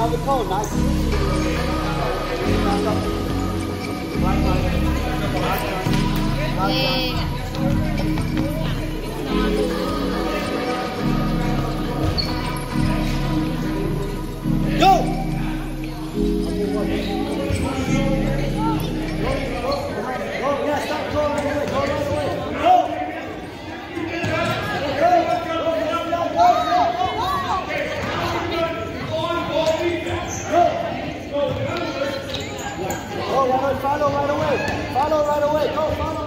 Around the cone. Go, follow right away. Follow right away. Go, follow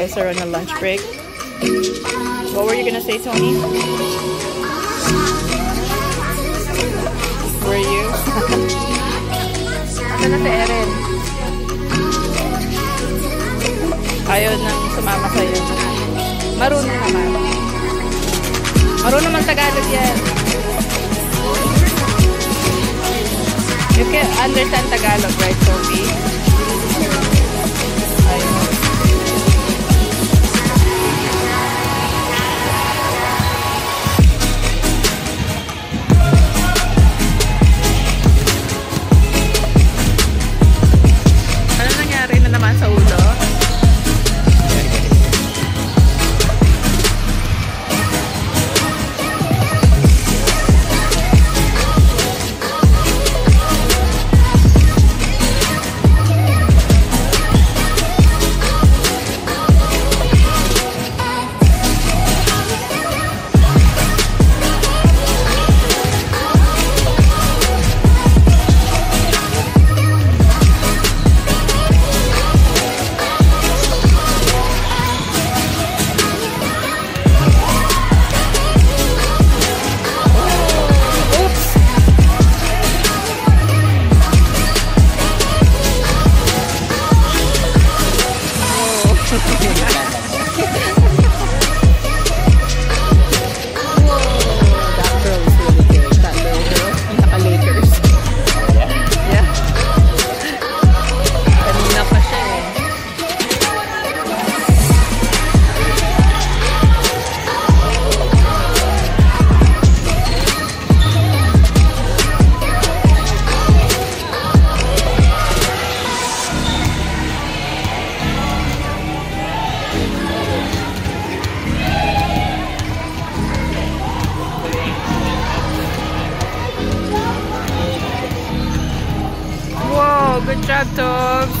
guys are on a lunch break. What were you gonna say, Tony? Were you? Asa na si Erin? Ayaw nang sumama sa'yo. Marunong naman. Marunong naman Tagalog yan. You can understand Tagalog, right, Sophie?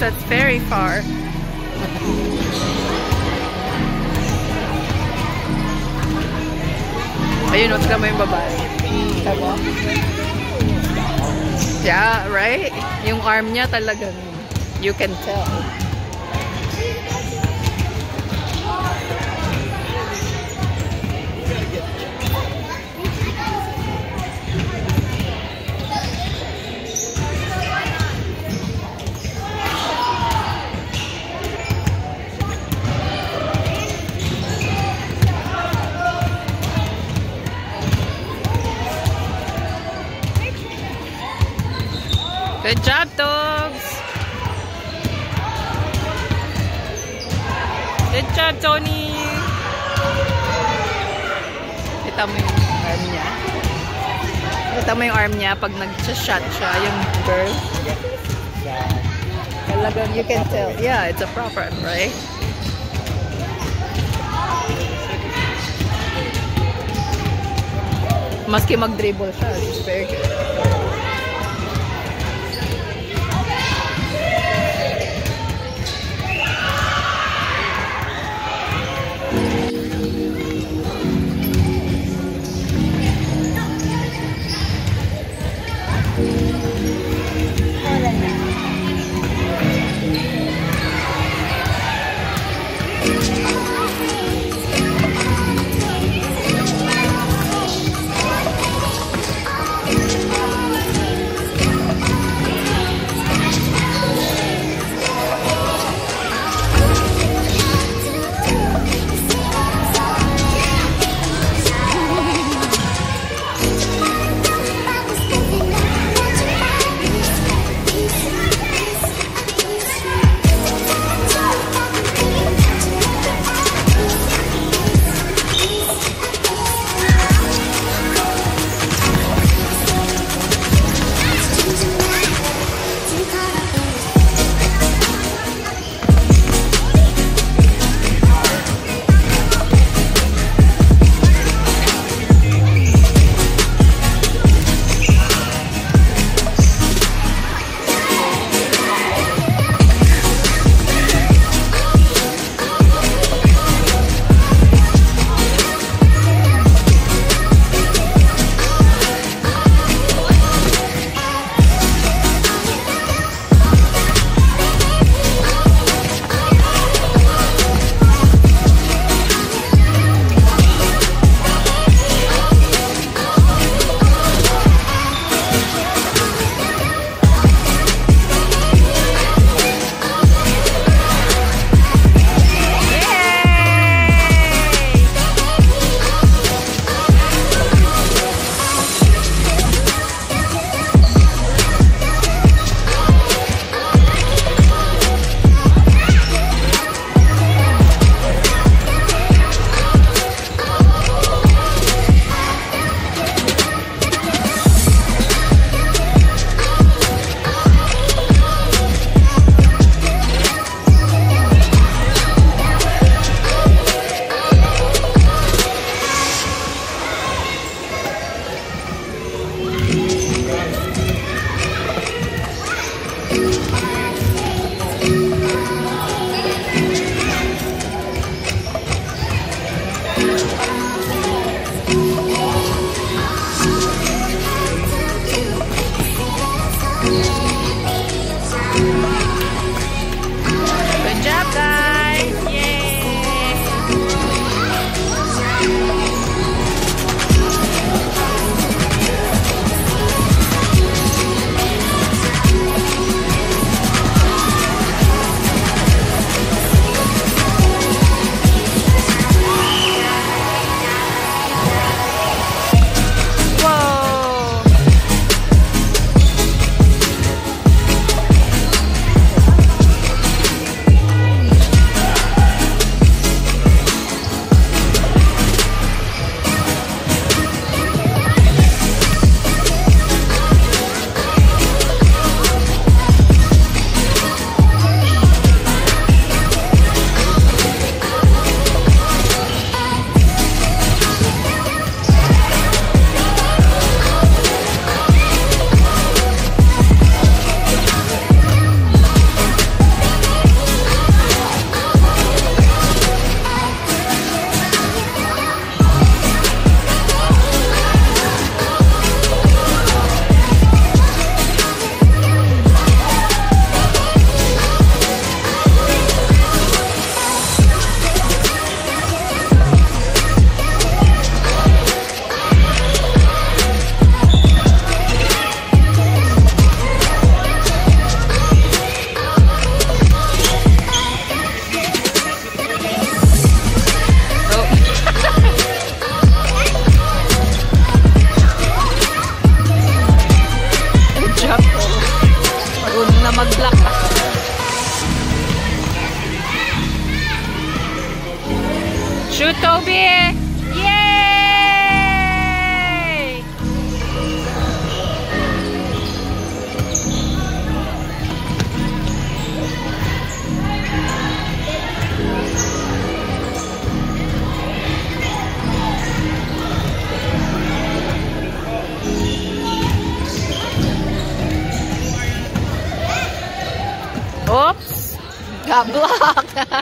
That's very far. Ayun, oh, what's mo yung babae? Tama? Yeah, right? Yung arm niya talagang, you can tell. Good job, dogs! Good job, Tony! Kita mo yung arm niya. Kita mo yung arm niya pag nag-shot siya, yung girl. Talagang you can tell. Yeah, it's a proper, right? Maski mag-dribble siya, it's very good.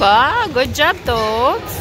Good job, Tox.